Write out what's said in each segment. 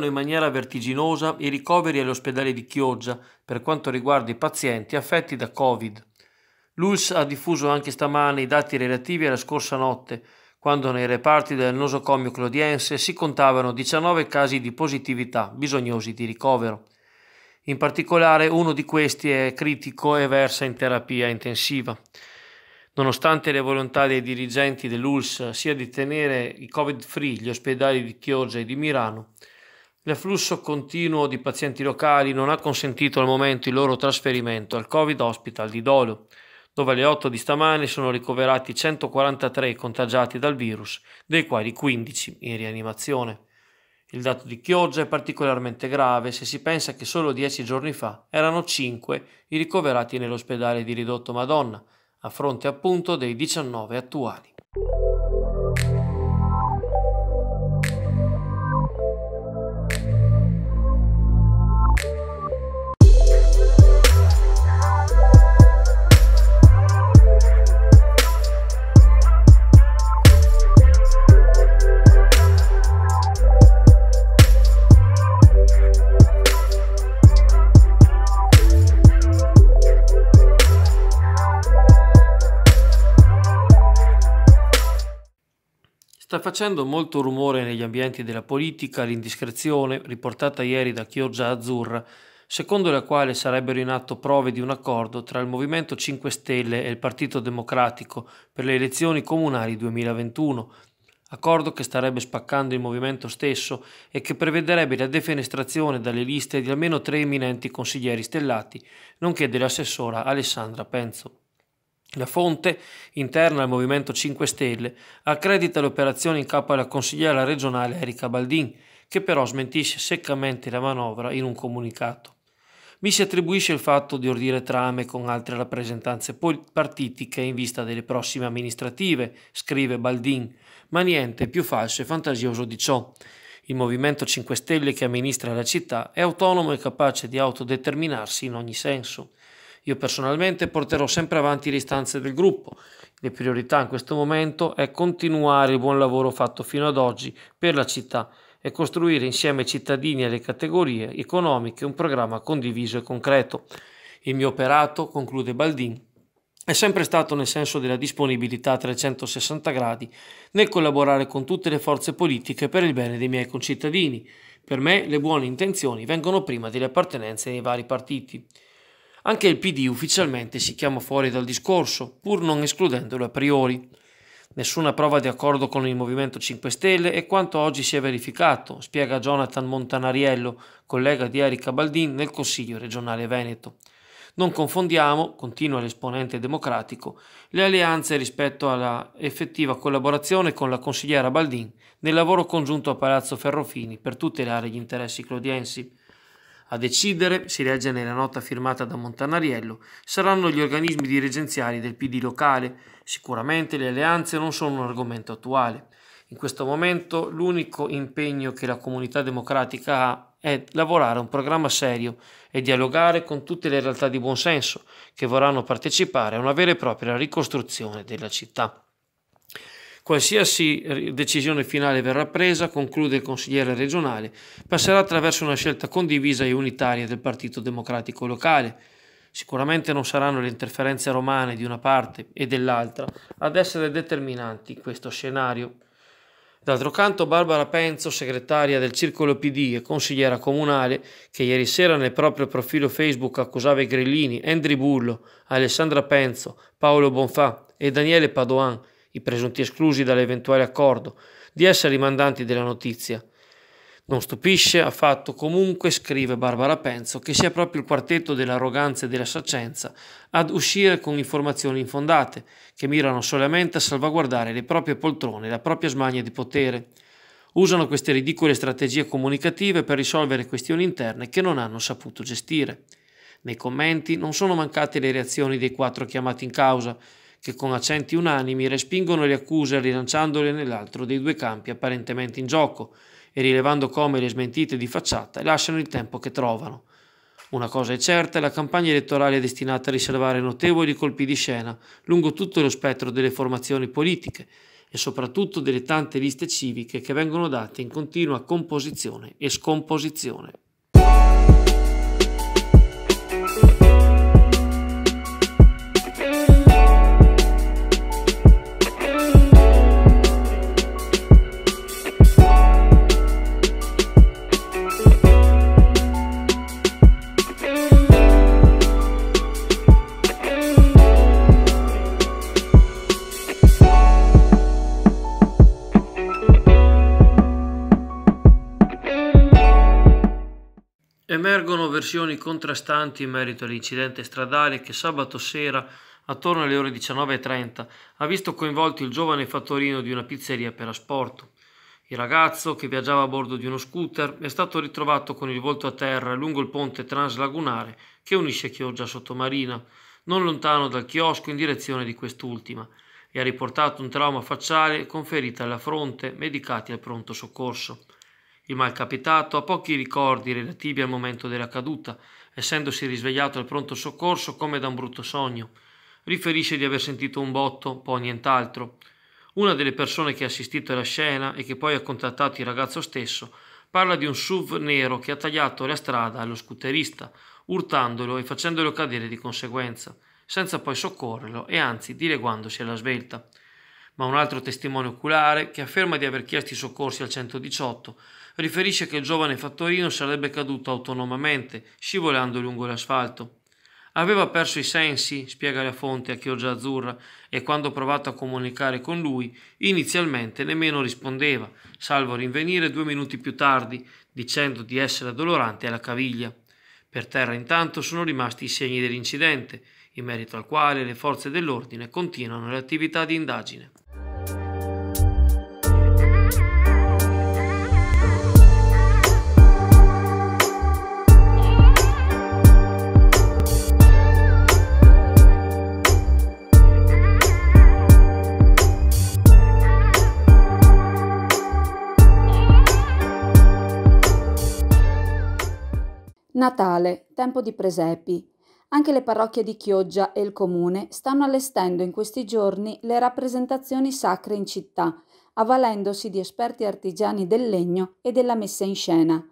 aumentano in maniera vertiginosa i ricoveri all'ospedale di Chioggia per quanto riguarda i pazienti affetti da Covid. L'ULS ha diffuso anche stamane i dati relativi alla scorsa notte, quando nei reparti del nosocomio clodiense si contavano 19 casi di positività bisognosi di ricovero. In particolare uno di questi è critico e versa in terapia intensiva. Nonostante le volontà dei dirigenti dell'ULS sia di tenere i Covid-free gli ospedali di Chioggia e di Milano, l'afflusso continuo di pazienti locali non ha consentito al momento il loro trasferimento al Covid Hospital di Dolo, dove alle 8 di stamane sono ricoverati 143 contagiati dal virus, dei quali 15 in rianimazione. Il dato di Chioggia è particolarmente grave se si pensa che solo dieci giorni fa erano 5 i ricoverati nell'ospedale di Ridotto Madonna, a fronte appunto dei 19 attuali. Facendo molto rumore negli ambienti della politica l'indiscrezione riportata ieri da Chioggia Azzurra, secondo la quale sarebbero in atto prove di un accordo tra il Movimento 5 Stelle e il Partito Democratico per le elezioni comunali 2021, accordo che starebbe spaccando il movimento stesso e che prevederebbe la defenestrazione dalle liste di almeno tre eminenti consiglieri stellati, nonché dell'assessora Alessandra Penzo. La fonte, interna al Movimento 5 Stelle, accredita l'operazione in capo alla consigliera regionale Erika Baldin, che però smentisce seccamente la manovra in un comunicato. Mi si attribuisce il fatto di ordire trame con altre rappresentanze partitiche in vista delle prossime amministrative, scrive Baldin, ma niente più falso e fantasioso di ciò. Il Movimento 5 Stelle che amministra la città è autonomo e capace di autodeterminarsi in ogni senso. Io personalmente porterò sempre avanti le istanze del gruppo. Le priorità in questo momento è continuare il buon lavoro fatto fino ad oggi per la città e costruire insieme ai cittadini e alle categorie economiche un programma condiviso e concreto. Il mio operato, conclude Baldin, è sempre stato nel senso della disponibilità a 360 gradi nel collaborare con tutte le forze politiche per il bene dei miei concittadini. Per me le buone intenzioni vengono prima delle appartenenze ai vari partiti. Anche il PD ufficialmente si chiama fuori dal discorso, pur non escludendolo a priori. Nessuna prova di accordo con il Movimento 5 Stelle è quanto oggi si è verificato, spiega Jonathan Montanariello, collega di Erika Baldin nel Consiglio regionale Veneto. Non confondiamo, continua l'esponente democratico, le alleanze rispetto alla effettiva collaborazione con la consigliera Baldin nel lavoro congiunto a Palazzo Ferrofini per tutelare gli interessi clodiensi. A decidere, si legge nella nota firmata da Montanariello, saranno gli organismi dirigenziali del PD locale. Sicuramente le alleanze non sono un argomento attuale. In questo momento l'unico impegno che la comunità democratica ha è lavorare a un programma serio e dialogare con tutte le realtà di buonsenso che vorranno partecipare a una vera e propria ricostruzione della città. Qualsiasi decisione finale verrà presa, conclude il consigliere regionale, passerà attraverso una scelta condivisa e unitaria del Partito Democratico locale. Sicuramente non saranno le interferenze romane di una parte e dell'altra ad essere determinanti in questo scenario. D'altro canto Barbara Penzo, segretaria del Circolo PD e consigliera comunale, che ieri sera nel proprio profilo Facebook accusava i grillini Endri Bullo, Alessandra Penzo, Paolo Bonfà e Daniele Padoan i presunti esclusi dall'eventuale accordo, di essere i mandanti della notizia. Non stupisce affatto comunque, scrive Barbara Penzo, che sia proprio il quartetto dell'arroganza e della saccenza ad uscire con informazioni infondate, che mirano solamente a salvaguardare le proprie poltrone e la propria smania di potere. Usano queste ridicole strategie comunicative per risolvere questioni interne che non hanno saputo gestire. Nei commenti non sono mancate le reazioni dei quattro chiamati in causa, che con accenti unanimi respingono le accuse rilanciandole nell'altro dei due campi apparentemente in gioco e rilevando come le smentite di facciata lasciano il tempo che trovano. Una cosa è certa, la campagna elettorale è destinata a riservare notevoli colpi di scena lungo tutto lo spettro delle formazioni politiche e soprattutto delle tante liste civiche che vengono date in continua composizione e scomposizione. Emergono versioni contrastanti in merito all'incidente stradale che sabato sera, attorno alle ore 19.30, ha visto coinvolto il giovane fattorino di una pizzeria per asporto. Il ragazzo, che viaggiava a bordo di uno scooter, è stato ritrovato con il volto a terra lungo il ponte translagunare che unisce Chioggia Sottomarina, non lontano dal chiosco in direzione di quest'ultima, e ha riportato un trauma facciale con ferite alla fronte, medicati al pronto soccorso. Il malcapitato ha pochi ricordi relativi al momento della caduta, essendosi risvegliato al pronto soccorso come da un brutto sogno. Riferisce di aver sentito un botto, poi nient'altro. Una delle persone che ha assistito alla scena e che poi ha contattato il ragazzo stesso parla di un SUV nero che ha tagliato la strada allo scooterista, urtandolo e facendolo cadere di conseguenza, senza poi soccorrerlo e anzi dileguandosi alla svelta. Ma un altro testimone oculare, che afferma di aver chiesto i soccorsi al 118, riferisce che il giovane fattorino sarebbe caduto autonomamente, scivolando lungo l'asfalto. Aveva perso i sensi, spiega la fonte a Chioggia Azzurra, e quando provato a comunicare con lui, inizialmente nemmeno rispondeva, salvo rinvenire due minuti più tardi, dicendo di essere addolorante alla caviglia. Per terra intanto sono rimasti i segni dell'incidente, in merito al quale le forze dell'ordine continuano le attività di indagine. Natale, tempo di presepi. Anche le parrocchie di Chioggia e il comune stanno allestendo in questi giorni le rappresentazioni sacre in città, avvalendosi di esperti artigiani del legno e della messa in scena.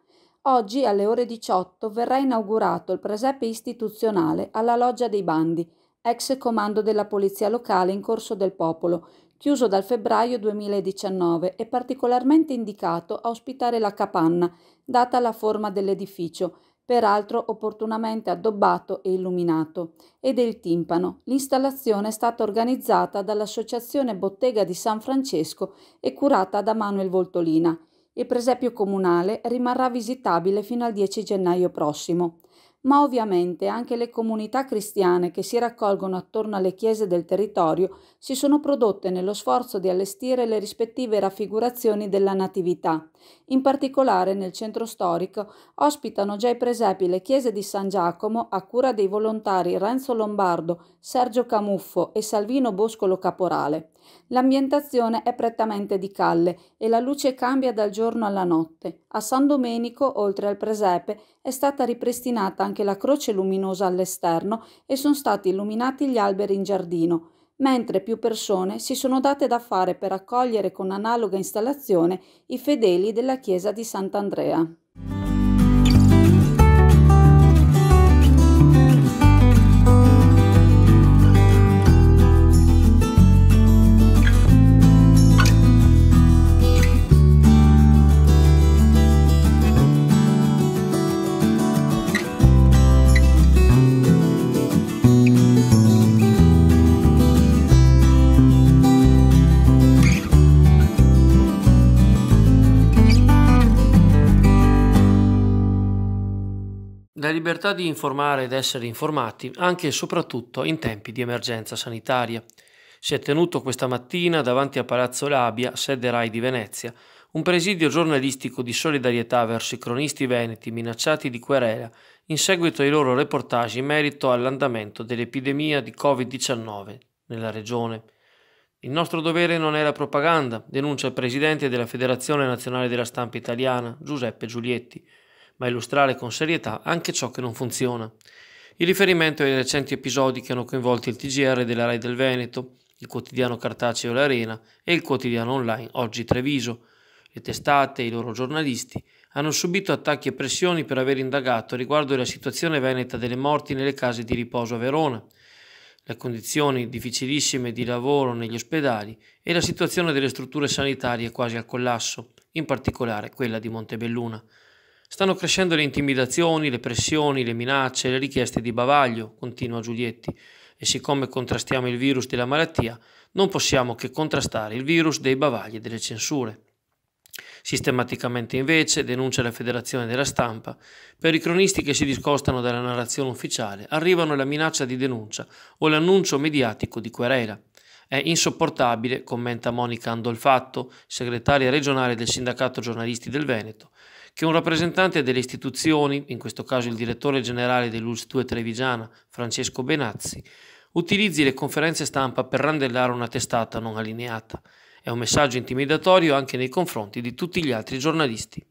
Oggi alle ore 18 verrà inaugurato il presepe istituzionale alla Loggia dei Bandi, ex comando della Polizia Locale in Corso del Popolo, chiuso dal febbraio 2019 e particolarmente indicato a ospitare la capanna, data la forma dell'edificio, peraltro opportunamente addobbato e illuminato, e del timpano. L'installazione è stata organizzata dall'Associazione Bottega di San Francesco e curata da Manuel Voltolina. Il presepio comunale rimarrà visitabile fino al 10 gennaio prossimo ma ovviamente anche le comunità cristiane che si raccolgono attorno alle chiese del territorio si sono prodotte nello sforzo di allestire le rispettive raffigurazioni della Natività. In particolare nel centro storico ospitano già i presepi le chiese di San Giacomo a cura dei volontari Renzo Lombardo, Sergio Camuffo e Salvino Boscolo Caporale. L'ambientazione è prettamente di calle e la luce cambia dal giorno alla notte. A San Domenico, oltre al presepe, è stata ripristinata anche la croce luminosa all'esterno e sono stati illuminati gli alberi in giardino, mentre più persone si sono date da fare per accogliere con analoga installazione i fedeli della chiesa di Sant'Andrea. La libertà di informare ed essere informati anche e soprattutto in tempi di emergenza sanitaria. Si è tenuto questa mattina davanti a Palazzo Labia, sede RAI di Venezia, un presidio giornalistico di solidarietà verso i cronisti veneti minacciati di querela in seguito ai loro reportage in merito all'andamento dell'epidemia di Covid-19 nella regione. Il nostro dovere non è la propaganda, denuncia il presidente della Federazione Nazionale della Stampa Italiana, Giuseppe Giulietti ma illustrare con serietà anche ciò che non funziona. Il riferimento ai recenti episodi che hanno coinvolto il TGR della RAI del Veneto, il quotidiano cartaceo L'Arena e il quotidiano online Oggi Treviso. Le testate e i loro giornalisti hanno subito attacchi e pressioni per aver indagato riguardo alla situazione veneta delle morti nelle case di riposo a Verona, le condizioni difficilissime di lavoro negli ospedali e la situazione delle strutture sanitarie quasi al collasso, in particolare quella di Montebelluna. Stanno crescendo le intimidazioni, le pressioni, le minacce, le richieste di bavaglio, continua Giulietti, e siccome contrastiamo il virus della malattia, non possiamo che contrastare il virus dei bavagli e delle censure. Sistematicamente invece, denuncia la Federazione della Stampa, per i cronisti che si discostano dalla narrazione ufficiale arrivano la minaccia di denuncia o l'annuncio mediatico di querela. È insopportabile, commenta Monica Andolfatto, segretaria regionale del Sindacato Giornalisti del Veneto, che un rappresentante delle istituzioni, in questo caso il direttore generale dell'ULS 2 Trevigiana, Francesco Benazzi, utilizzi le conferenze stampa per randellare una testata non allineata. È un messaggio intimidatorio anche nei confronti di tutti gli altri giornalisti.